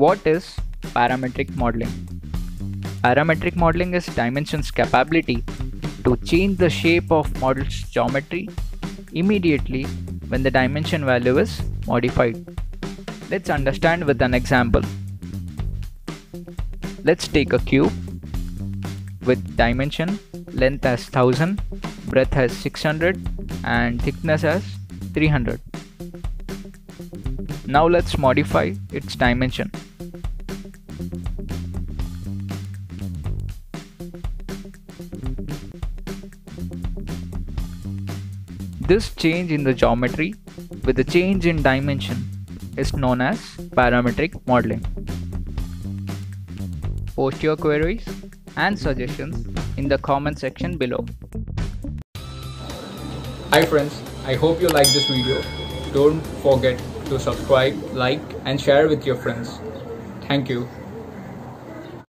What is parametric modeling? Parametric modeling is dimension's capability to change the shape of model's geometry immediately when the dimension value is modified. Let's understand with an example. Let's take a cube with dimension length as 1000, breadth as 600 and thickness as 300. Now let's modify its dimension. This change in the geometry with the change in dimension is known as parametric modeling. Post your queries and suggestions in the comment section below. Hi friends, I hope you like this video. Don't forget to subscribe, like and share with your friends. Thank you.